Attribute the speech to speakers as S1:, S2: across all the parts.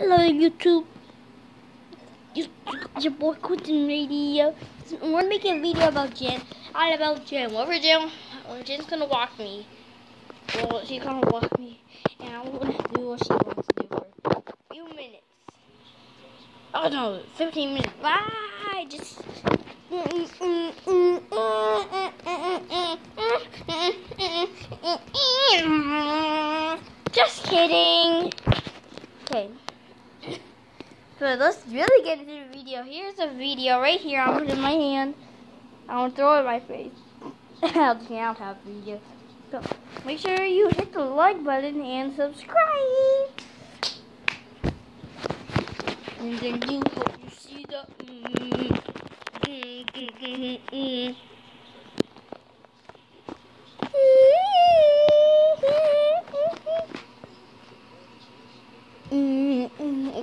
S1: Hello YouTube. It's your boy Quentin Radio. We're making a video about Jen. All about Jen. Whatever Jen, well, Jen's gonna walk me. Well, she's gonna walk me, and I'm gonna do what she wants to do for a few minutes. Oh no, 15 minutes. Bye. Just. Just kidding. Okay. But let's really get into the video. Here's a video right here. I'm putting my hand. I want to throw it in my face. I'll just now have video. So make sure you hit the like button and subscribe. And then you you see the. Mm, mm, mm, mm, mm.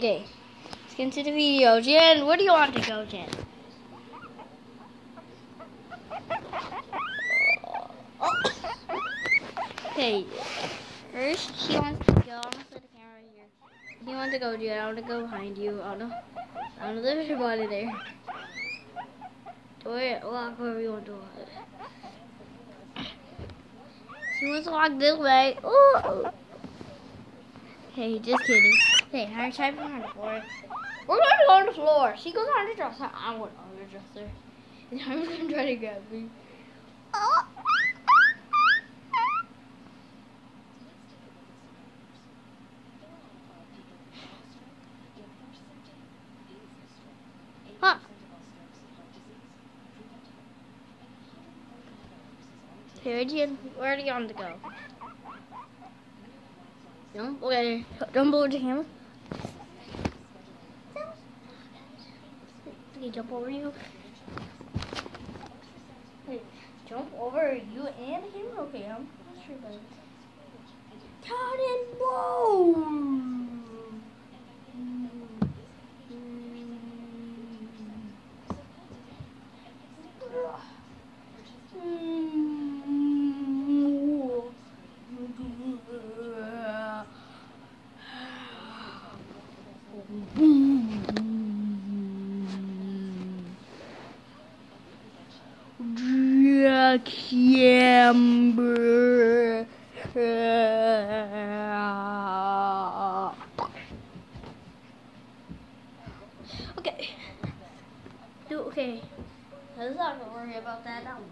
S1: Okay, let's get into the video. Jen, where do you want to go, Jen? Okay, first she wants to go. I'm gonna put the camera here. You want to go, Jen? I want to go behind you. I don't know. I don't know there's your body there. It. Walk wherever you want to walk. She wants to walk this way. Ooh. Hey, just kidding. Hey, how type on the floor? We're going to go on the floor. She goes on the dresser. I'm going on the dresser. And I'm going to try to grab me. Oh. Huh. Here, Jen, where do you want to go? Jump, okay, jump over the camera. Okay, jump over you. Wait, jump over you and him? Okay, I'm not sure about it. Cotton Okay. Do okay. Let's not gonna worry about that. Won't.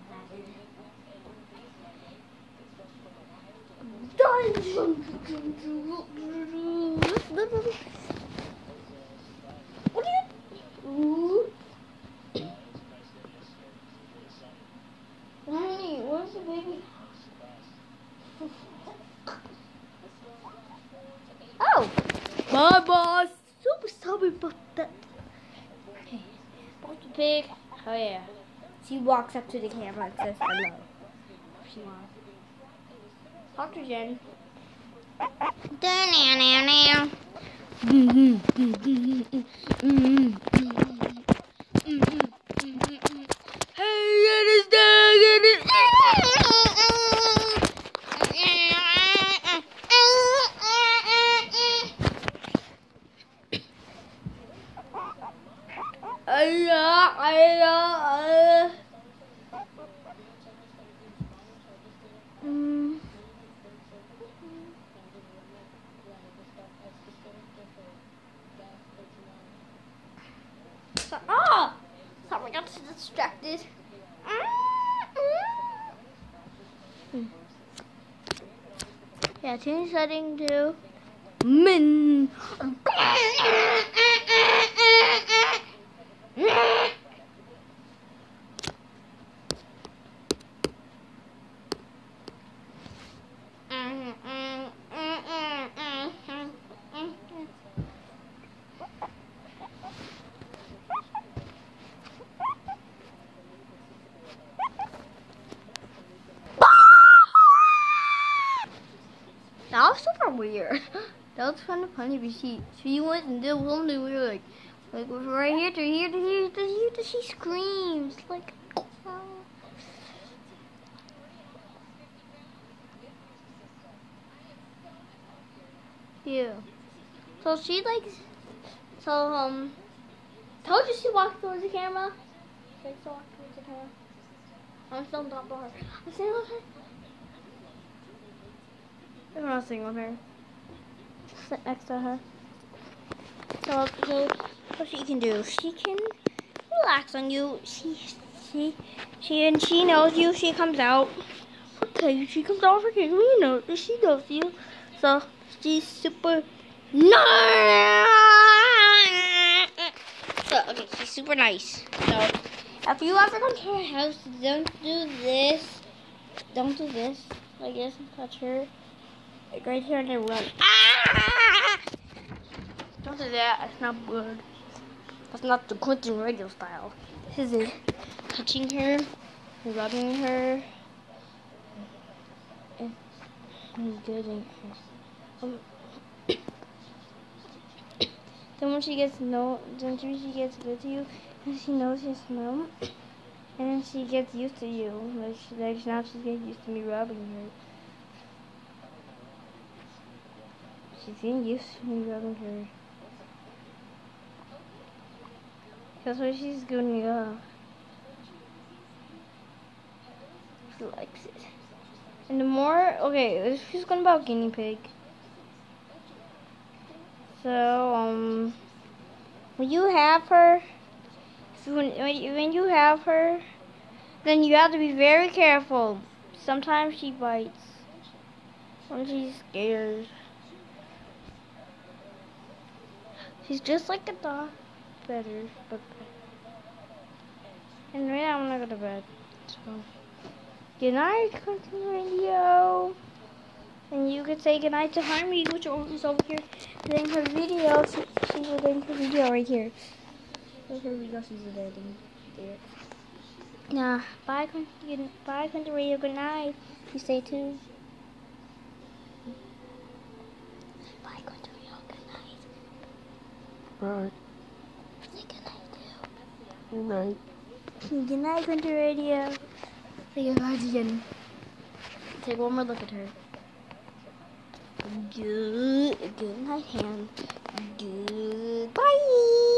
S1: What are you? Ooh. Honey, where's the baby? Oh! My boss! Super sorry about that. Okay. Boss the pig. Oh yeah. She walks up to the camera and says hello. She wants. Talk to Jen. Hey, Ah! Sorry, I got distracted. Yeah, change setting to min. That was super weird. That was kind of funny because she she went and did something weird like like right here to here to here to here to she screams like. Oh. Yeah. So she likes. So um. Told you she walked towards the camera. She likes to walk towards the camera. I'm still of her. I'm sitting with her. I'm not sitting with her. Sit next to her. So, so what she can do? She can relax on you. She, she, she, and she knows you. She comes out. Okay, she comes out for you. You know, she knows you. So she's super nice. So okay, she's super nice. So if you ever come to her house, don't do this. Don't do this. Like this and touch her. Like right here and then run. Ah! Don't do that. It's not good. That's not the Clinton radio style. This is it. Touching her, rubbing her, and getting her. Um, then when she gets no, then she gets good to you, and she knows your smell, and then she gets used to you. Like, she, like now she's getting used to me rubbing her. She's getting used to me her. That's why she's going up. She likes it. And the more, okay, she's going about guinea pig. So, um, when you have her, when, when you have her, then you have to be very careful. Sometimes she bites. When she's scared. She's just like a dog. Better, but and right now I'm gonna go to bed. So good night, Quentin Radio. And you could say goodnight to Harmony, which is over here doing her video. She, she's doing her video right here. That's her video she's editing there. Nah, bye, Quentin, bye, Quentin Radio. Good night. You say too. Bye, Quentin Radio. Good night.
S2: Bye.
S1: Say good night too.
S2: Good night.
S1: Good night, Quentin Radio. Say goodnight again. Take one more look at her. Good, good night, hand. Goodbye.